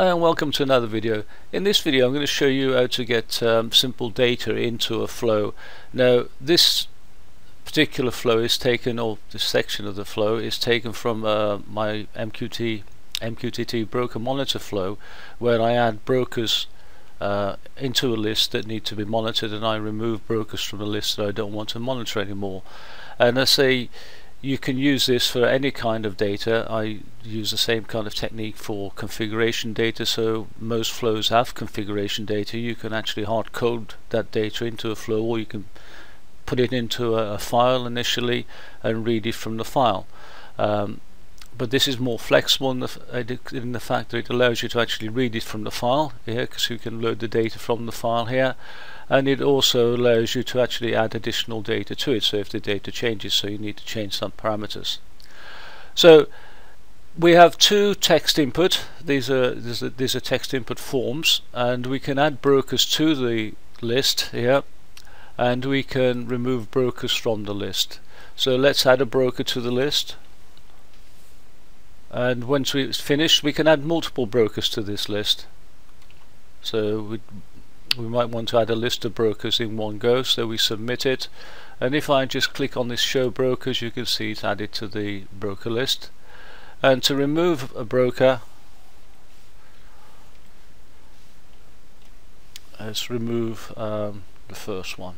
Hi and welcome to another video. In this video I'm going to show you how to get um, simple data into a flow. Now this particular flow is taken, or this section of the flow is taken from uh, my MQT MQTT broker monitor flow where I add brokers uh, into a list that need to be monitored and I remove brokers from the list that I don't want to monitor anymore. And I say you can use this for any kind of data. I use the same kind of technique for configuration data so most flows have configuration data. You can actually hard code that data into a flow or you can put it into a, a file initially and read it from the file. Um, but this is more flexible in uh, the, in the fact that it allows you to actually read it from the file here because you can load the data from the file here. And it also allows you to actually add additional data to it so if the data changes so you need to change some parameters. So we have two text input. These are these are, these are text input forms and we can add brokers to the list here and we can remove brokers from the list. So let's add a broker to the list and once we finish we can add multiple brokers to this list. So we we might want to add a list of brokers in one go so we submit it. And if I just click on this show brokers you can see it's added to the broker list. And to remove a broker let's remove um, the first one.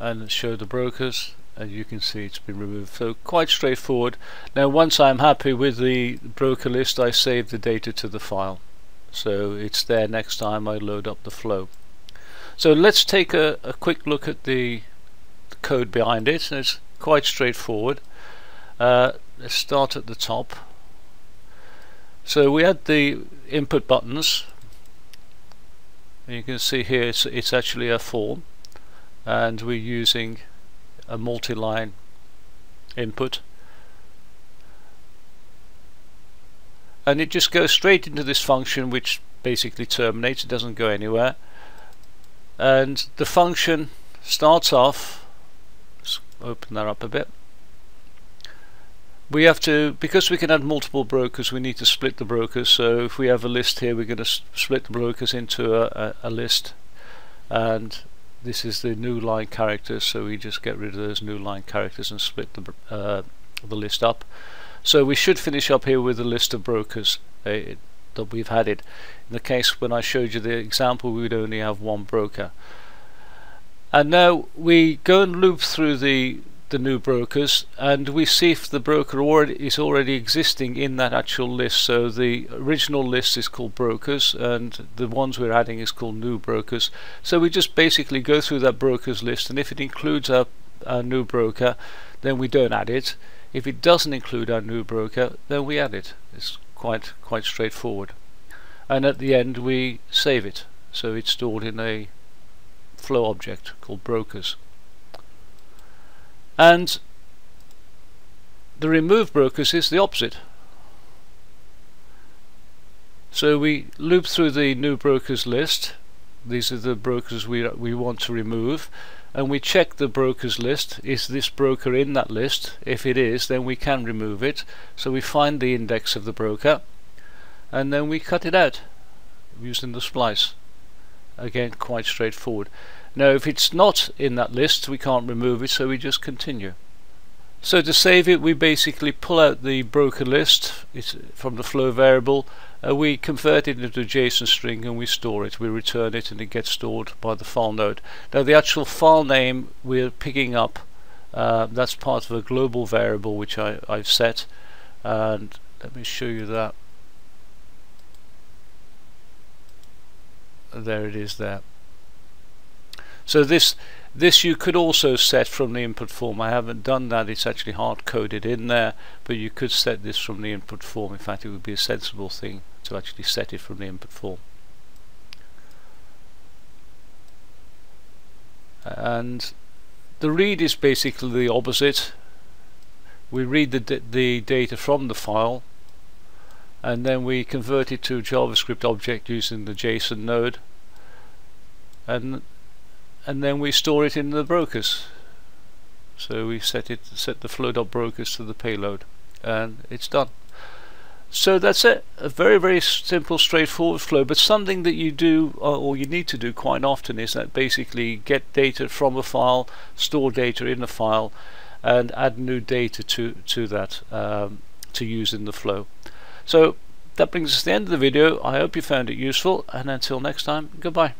And show the brokers and you can see it's been removed. So quite straightforward. Now once I'm happy with the broker list I save the data to the file. So it's there next time I load up the flow. So let's take a, a quick look at the, code behind it. It's quite straightforward. Uh, let's start at the top. So we had the input buttons. You can see here it's, it's actually a form. And we're using a multi-line input. And it just goes straight into this function which basically terminates. It doesn't go anywhere. And the function starts off let's open that up a bit. We have to because we can add multiple brokers we need to split the brokers. So if we have a list here we're going to split the brokers into a, a, a, list. And this is the new line characters so we just get rid of those new line characters and split the, uh, the list up so we should finish up here with a list of brokers uh, that we've added. In the case when I showed you the example we would only have one broker. And now we go and loop through the the new brokers and we see if the broker is already existing in that actual list so the original list is called brokers and the ones we're adding is called new brokers so we just basically go through that brokers list and if it includes our, a new broker then we don't add it if it doesn't include our new broker, then we add it. It's quite quite straightforward. And at the end we save it. So it's stored in a flow object called brokers. And the remove brokers is the opposite. So we loop through the new brokers list. These are the brokers we we want to remove. And we check the brokers list. Is this broker in that list? If it is then we can remove it. So we find the index of the broker. And then we cut it out using the splice. Again quite straightforward now if it's not in that list we can't remove it so we just continue so to save it we basically pull out the broker list from the flow variable uh, we convert it into a JSON string and we store it. We return it and it gets stored by the file node. Now the actual file name we're picking up uh, that's part of a global variable which I, I've set and let me show you that. There it is there. So this this you could also set from the input form. I haven't done that, it's actually hard coded in there, but you could set this from the input form. In fact, it would be a sensible thing to actually set it from the input form. And the read is basically the opposite. We read the, the data from the file and then we convert it to a JavaScript object using the JSON node and and then we store it in the brokers. So we set it set the flow.brokers to the payload and it's done. So that's it. A very very simple straightforward flow. But something that you do uh, or you need to do quite often is that basically get data from a file store data in a file and add new data to to that um, to use in the flow. So that brings us to the end of the video. I hope you found it useful and until next time goodbye